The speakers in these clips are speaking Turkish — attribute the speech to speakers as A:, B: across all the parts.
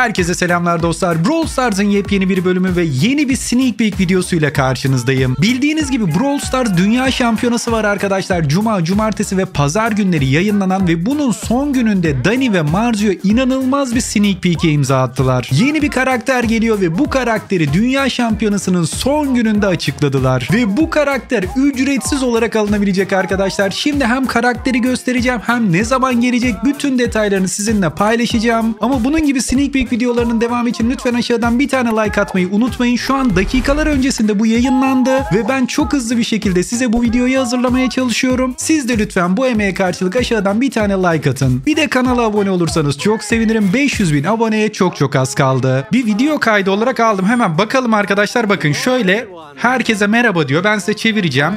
A: Herkese selamlar dostlar. Brawl Stars'ın yepyeni bir bölümü ve yeni bir sneak peek videosuyla karşınızdayım. Bildiğiniz gibi Brawl Stars Dünya Şampiyonası var arkadaşlar. Cuma, cumartesi ve pazar günleri yayınlanan ve bunun son gününde Dani ve Marzio inanılmaz bir sneak peek'e imza attılar. Yeni bir karakter geliyor ve bu karakteri Dünya Şampiyonası'nın son gününde açıkladılar. Ve bu karakter ücretsiz olarak alınabilecek arkadaşlar. Şimdi hem karakteri göstereceğim hem ne zaman gelecek bütün detaylarını sizinle paylaşacağım. Ama bunun gibi sneak peek videolarının devamı için lütfen aşağıdan bir tane like atmayı unutmayın. Şu an dakikalar öncesinde bu yayınlandı ve ben çok hızlı bir şekilde size bu videoyu hazırlamaya çalışıyorum. Siz de lütfen bu emeğe karşılık aşağıdan bir tane like atın. Bir de kanala abone olursanız çok sevinirim. 500 bin aboneye çok çok az kaldı. Bir video kaydı olarak aldım. Hemen bakalım arkadaşlar bakın şöyle herkese merhaba diyor. Ben size çevireceğim.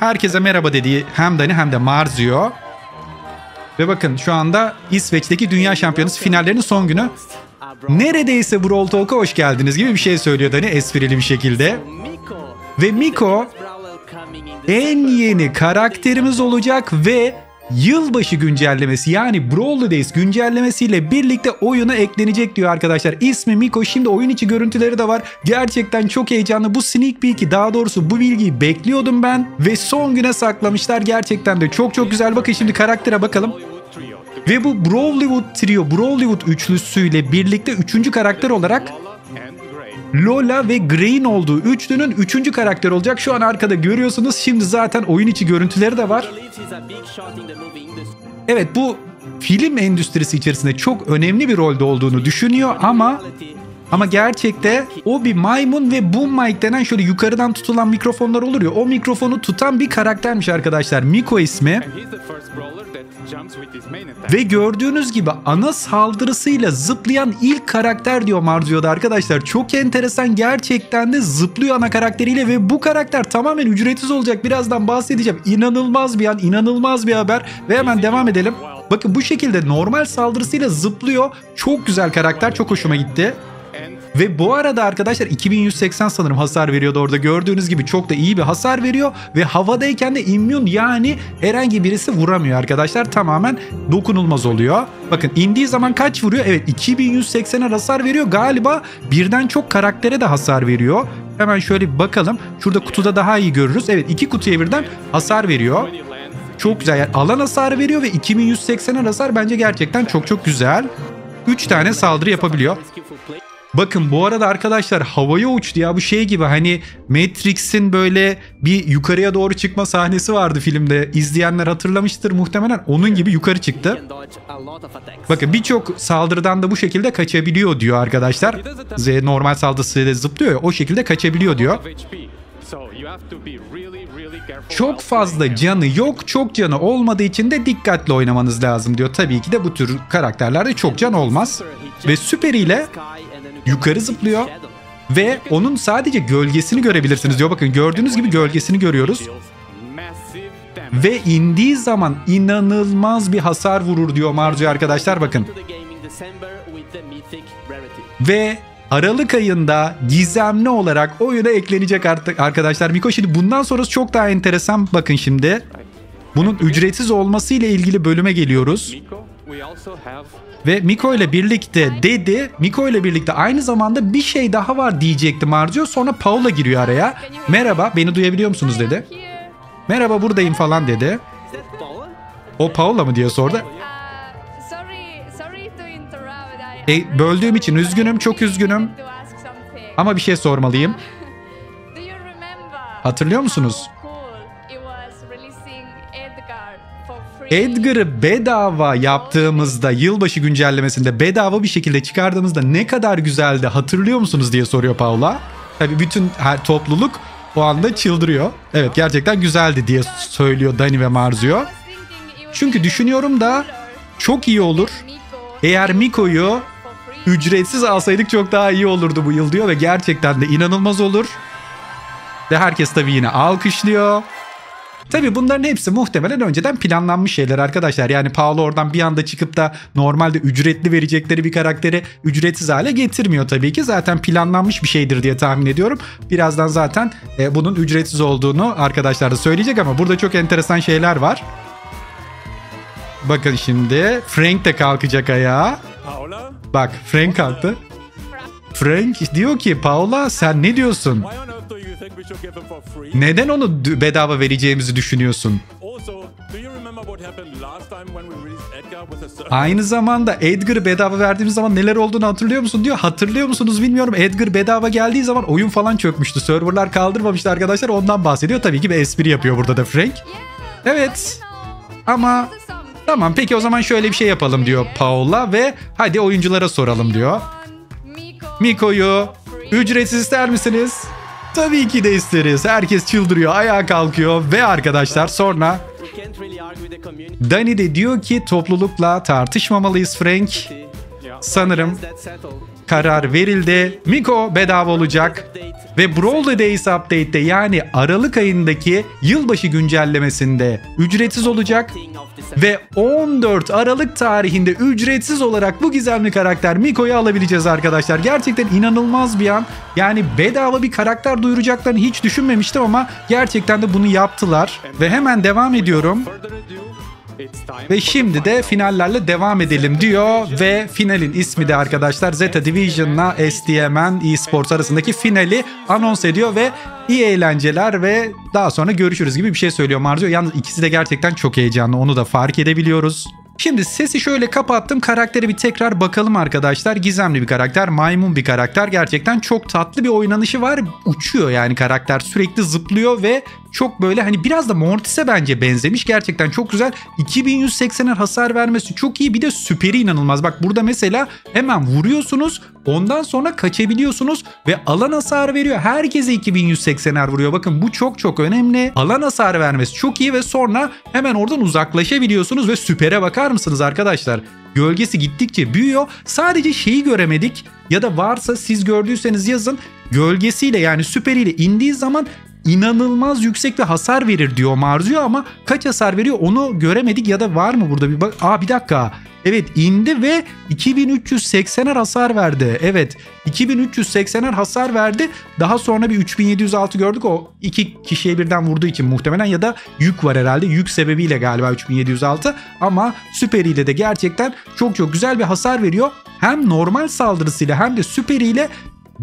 A: Herkese merhaba dediği hem Dani hem de Marzio. Ve bakın şu anda İsveç'teki Dünya Şampiyonası finallerinin son günü. Neredeyse Brawl Talk'a hoş geldiniz gibi bir şey söylüyor Dani esprili bir şekilde. Ve Miko en yeni karakterimiz olacak ve yılbaşı güncellemesi yani Brawl Days güncellemesiyle birlikte oyuna eklenecek diyor arkadaşlar. İsmi Miko şimdi oyun içi görüntüleri de var. Gerçekten çok heyecanlı. Bu sneak peek'i daha doğrusu bu bilgiyi bekliyordum ben. Ve son güne saklamışlar. Gerçekten de çok çok güzel. Bakın şimdi karaktere bakalım. Ve bu Brawllywood trio, Brawllywood üçlüsüyle birlikte üçüncü karakter olarak Lola ve Gray'in olduğu üçlünün üçüncü karakter olacak. Şu an arkada görüyorsunuz. Şimdi zaten oyun içi görüntüleri de var. Evet bu film endüstrisi içerisinde çok önemli bir rolde olduğunu düşünüyor ama ama gerçekte o bir maymun ve boom mic denen şöyle yukarıdan tutulan mikrofonlar olur ya o mikrofonu tutan bir karaktermiş arkadaşlar. Miko ismi. Ve gördüğünüz gibi ana saldırısıyla zıplayan ilk karakter diyor Marzio'da arkadaşlar. Çok enteresan gerçekten de zıplıyor ana karakteriyle ve bu karakter tamamen ücretsiz olacak. Birazdan bahsedeceğim. İnanılmaz bir an, inanılmaz bir haber ve hemen devam edelim. Bakın bu şekilde normal saldırısıyla zıplıyor. Çok güzel karakter, çok hoşuma gitti. Ve bu arada arkadaşlar 2180 sanırım hasar veriyordu orada. Gördüğünüz gibi çok da iyi bir hasar veriyor. Ve havadayken de immün yani herhangi birisi vuramıyor arkadaşlar. Tamamen dokunulmaz oluyor. Bakın indiği zaman kaç vuruyor? Evet 2180'e hasar veriyor. Galiba birden çok karaktere de hasar veriyor. Hemen şöyle bir bakalım. Şurada kutuda daha iyi görürüz. Evet iki kutuya birden hasar veriyor. Çok güzel. Yani alan hasarı veriyor ve 2180'e hasar bence gerçekten çok çok güzel. 3 tane saldırı yapabiliyor. Bakın bu arada arkadaşlar havaya uçtu ya bu şey gibi hani Matrix'in böyle bir yukarıya doğru çıkma sahnesi vardı filmde. İzleyenler hatırlamıştır muhtemelen onun gibi yukarı çıktı. Bakın birçok saldırıdan da bu şekilde kaçabiliyor diyor arkadaşlar. Z normal saldırısıyla zıplıyor ya o şekilde kaçabiliyor diyor. Çok fazla canı yok, çok canı olmadığı için de dikkatli oynamanız lazım diyor. Tabii ki de bu tür karakterlerde çok can olmaz. Ve süper ile yukarı zıplıyor ve onun sadece gölgesini görebilirsiniz diyor. Bakın gördüğünüz gibi gölgesini görüyoruz. Ve indiği zaman inanılmaz bir hasar vurur diyor Marzu arkadaşlar bakın. Ve Aralık ayında gizemli olarak oyuna eklenecek artık arkadaşlar. Miko şimdi bundan sonrası çok daha enteresan. Bakın şimdi. Bunun ücretsiz olması ile ilgili bölüme geliyoruz. Ve Miko ile birlikte dedi. Miko ile birlikte aynı zamanda bir şey daha var diyecekti Marzio. Sonra Paula giriyor araya. Merhaba beni duyabiliyor musunuz dedi. Merhaba buradayım falan dedi. O Paula mı diye sordu. E, böldüğüm için üzgünüm, çok üzgünüm. Ama bir şey sormalıyım. Hatırlıyor musunuz? Edgar'ı bedava yaptığımızda yılbaşı güncellemesinde bedava bir şekilde çıkardığımızda ne kadar güzeldi hatırlıyor musunuz diye soruyor Paula. Tabii bütün her topluluk o anda çıldırıyor. Evet gerçekten güzeldi diye söylüyor Dani ve Marzio. Çünkü düşünüyorum da çok iyi olur. Eğer Miko'yu ücretsiz alsaydık çok daha iyi olurdu bu yıl diyor ve gerçekten de inanılmaz olur. Ve herkes tabii yine alkışlıyor. Tabi bunların hepsi muhtemelen önceden planlanmış şeyler arkadaşlar. Yani Paolo oradan bir anda çıkıp da normalde ücretli verecekleri bir karakteri ücretsiz hale getirmiyor tabii ki. Zaten planlanmış bir şeydir diye tahmin ediyorum. Birazdan zaten e, bunun ücretsiz olduğunu arkadaşlar da söyleyecek ama burada çok enteresan şeyler var. Bakın şimdi Frank de kalkacak ayağa.
B: Paula?
A: Bak Frank kalktı. Frank diyor ki Paula sen ne diyorsun? Neden onu bedava vereceğimizi düşünüyorsun? Aynı zamanda Edgar'ı bedava verdiğimiz zaman neler olduğunu hatırlıyor musun diyor. Hatırlıyor musunuz bilmiyorum. Edgar bedava geldiği zaman oyun falan çökmüştü. Serverlar kaldırmamıştı arkadaşlar. Ondan bahsediyor. Tabii ki bir espri yapıyor burada da Frank. Evet. Ama tamam peki o zaman şöyle bir şey yapalım diyor Paula ve hadi oyunculara soralım diyor. Miko'yu ücretsiz ister misiniz? Tabii ki de isteriz. Herkes çıldırıyor, ayağa kalkıyor ve arkadaşlar sonra. Dani de diyor ki toplulukla tartışmamalıyız Frank. Sanırım karar verildi. Miko bedava olacak. Ve Brawl Days Update'de yani Aralık ayındaki yılbaşı güncellemesinde ücretsiz olacak. Ve 14 Aralık tarihinde ücretsiz olarak bu gizemli karakter Miko'yu alabileceğiz arkadaşlar. Gerçekten inanılmaz bir an. Yani bedava bir karakter duyuracaklarını hiç düşünmemiştim ama gerçekten de bunu yaptılar. Ve hemen devam ediyorum. Ve şimdi de
B: final.
A: finallerle devam edelim diyor ve finalin ismi de arkadaşlar Zeta Division'la STMN eSports arasındaki finali anons ediyor ve iyi eğlenceler ve daha sonra görüşürüz gibi bir şey söylüyor Marzio. Yalnız ikisi de gerçekten çok heyecanlı onu da fark edebiliyoruz. Şimdi sesi şöyle kapattım. Karaktere bir tekrar bakalım arkadaşlar. Gizemli bir karakter, maymun bir karakter. Gerçekten çok tatlı bir oynanışı var. Uçuyor yani karakter sürekli zıplıyor ve çok böyle hani biraz da Mortis'e bence benzemiş. Gerçekten çok güzel. 2180'er hasar vermesi çok iyi. Bir de süperi inanılmaz. Bak burada mesela hemen vuruyorsunuz. Ondan sonra kaçabiliyorsunuz ve alan hasar veriyor. Herkese 2180'er vuruyor. Bakın bu çok çok önemli. Alan hasar vermesi çok iyi ve sonra hemen oradan uzaklaşabiliyorsunuz ve süpere bakar mısınız arkadaşlar? Gölgesi gittikçe büyüyor. Sadece şeyi göremedik ya da varsa siz gördüyseniz yazın. Gölgesiyle yani süperiyle indiği zaman inanılmaz yüksek bir hasar verir diyor Marzuyo ama kaç hasar veriyor onu göremedik ya da var mı burada bir bak. Aa bir dakika. Evet indi ve 2380'er hasar verdi. Evet 2380'er hasar verdi. Daha sonra bir 3706 gördük. O iki kişiye birden vurduğu için muhtemelen ya da yük var herhalde. Yük sebebiyle galiba 3706 ama süperiyle de gerçekten çok çok güzel bir hasar veriyor. Hem normal saldırısıyla hem de süperiyle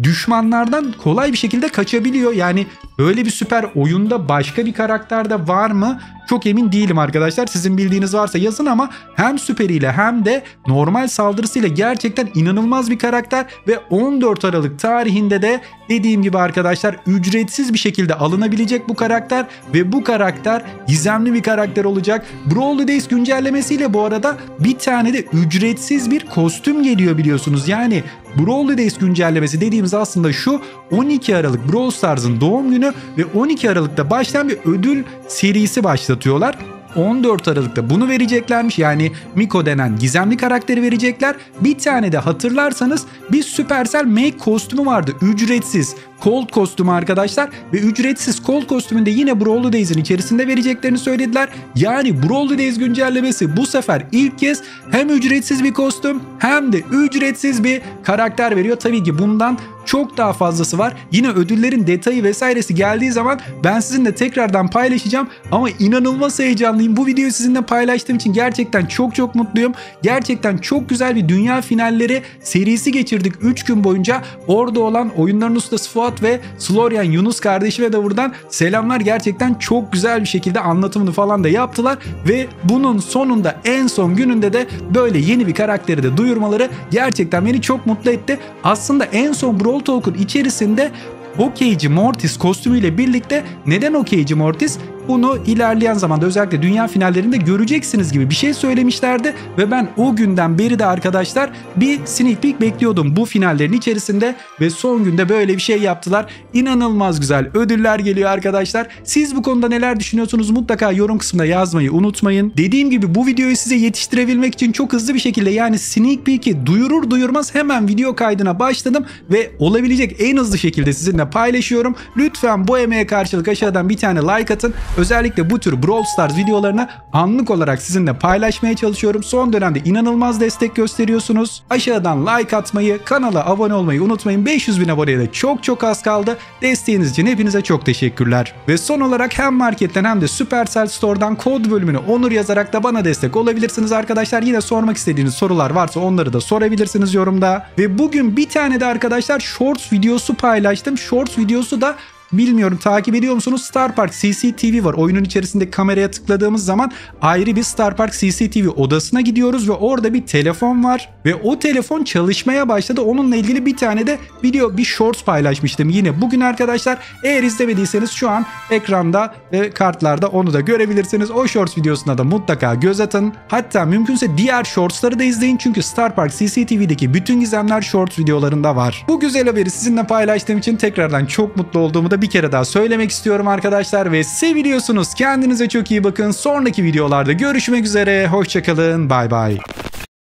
A: düşmanlardan kolay bir şekilde kaçabiliyor. Yani böyle bir süper oyunda başka bir karakterde var mı? Çok emin değilim arkadaşlar. Sizin bildiğiniz varsa yazın ama hem süperiyle hem de normal saldırısıyla gerçekten inanılmaz bir karakter ve 14 Aralık tarihinde de dediğim gibi arkadaşlar ücretsiz bir şekilde alınabilecek bu karakter ve bu karakter gizemli bir karakter olacak. Brawl Days güncellemesiyle bu arada bir tane de ücretsiz bir kostüm geliyor biliyorsunuz. Yani Brawl Days güncellemesi dediğimiz aslında şu 12 Aralık Brawl Stars'ın doğum günü ve 12 Aralık'ta başlayan bir ödül serisi başlatıyorlar. 14 Aralık'ta bunu vereceklermiş. Yani Miko denen gizemli karakteri verecekler. Bir tane de hatırlarsanız bir Supercell Make kostümü vardı. Ücretsiz. Cold kostümü arkadaşlar. Ve ücretsiz Cold kostümünde yine Brawl Days'in içerisinde vereceklerini söylediler. Yani Brawl Days güncellemesi bu sefer ilk kez hem ücretsiz bir kostüm hem de ücretsiz bir karakter veriyor. Tabii ki bundan çok daha fazlası var. Yine ödüllerin detayı vesairesi geldiği zaman ben sizinle tekrardan paylaşacağım. Ama inanılmaz heyecanlıyım. Bu videoyu sizinle paylaştığım için gerçekten çok çok mutluyum. Gerçekten çok güzel bir dünya finalleri serisi geçirdik 3 gün boyunca. Orada olan oyunların ustası Fuat ve Slorian Yunus kardeşime de buradan selamlar. Gerçekten çok güzel bir şekilde anlatımını falan da yaptılar. Ve bunun sonunda en son gününde de böyle yeni bir karakteri de duyurmaları gerçekten beni çok mutlu etti. Aslında en son Brawl Talk'un içerisinde Okeyci Mortis kostümüyle birlikte neden Okeyci Mortis? Bunu ilerleyen zamanda özellikle dünya finallerinde göreceksiniz gibi bir şey söylemişlerdi ve ben o günden beri de arkadaşlar bir sneak peek bekliyordum bu finallerin içerisinde ve son günde böyle bir şey yaptılar. İnanılmaz güzel ödüller geliyor arkadaşlar. Siz bu konuda neler düşünüyorsunuz mutlaka yorum kısmında yazmayı unutmayın. Dediğim gibi bu videoyu size yetiştirebilmek için çok hızlı bir şekilde yani sneak peek'i duyurur duyurmaz hemen video kaydına başladım ve olabilecek en hızlı şekilde sizinle paylaşıyorum. Lütfen bu emeğe karşılık aşağıdan bir tane like atın. Özellikle bu tür Brawl Stars videolarını anlık olarak sizinle paylaşmaya çalışıyorum. Son dönemde inanılmaz destek gösteriyorsunuz. Aşağıdan like atmayı, kanala abone olmayı unutmayın. 500 bin aboneye de çok çok az kaldı. Desteğiniz için hepinize çok teşekkürler. Ve son olarak hem marketten hem de Supercell Store'dan kod bölümünü Onur yazarak da bana destek olabilirsiniz arkadaşlar. Yine sormak istediğiniz sorular varsa onları da sorabilirsiniz yorumda. Ve bugün bir tane de arkadaşlar Shorts videosu paylaştım. Shorts videosu da Bilmiyorum takip ediyor musunuz? Star Park CCTV var. Oyunun içerisinde kameraya tıkladığımız zaman ayrı bir Star Park CCTV odasına gidiyoruz ve orada bir telefon var ve o telefon çalışmaya başladı. Onunla ilgili bir tane de video bir shorts paylaşmıştım yine bugün arkadaşlar. Eğer izlemediyseniz şu an ekranda ve kartlarda onu da görebilirsiniz. O shorts videosuna da mutlaka göz atın. Hatta mümkünse diğer shortsları da izleyin çünkü Star Park CCTV'deki bütün gizemler shorts videolarında var. Bu güzel haberi sizinle paylaştığım için tekrardan çok mutlu olduğumu da bir kere daha söylemek istiyorum arkadaşlar ve seviliyorsunuz. Kendinize çok iyi bakın. Sonraki videolarda görüşmek üzere. Hoşçakalın. Bay bay.